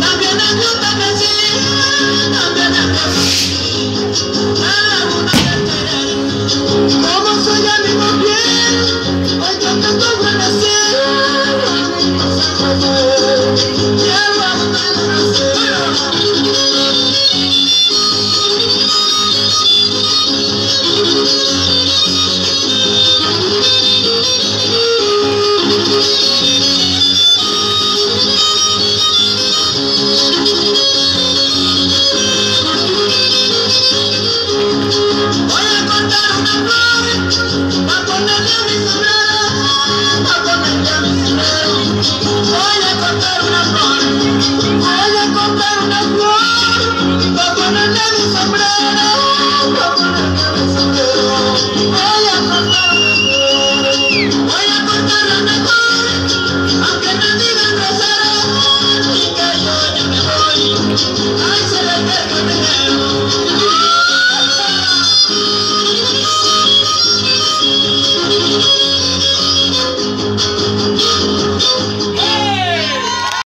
También Voy a cortarme, voy a cortarme, voy a aunque me digan no será amor. Y que yo ya me voy, ay, se le queda de.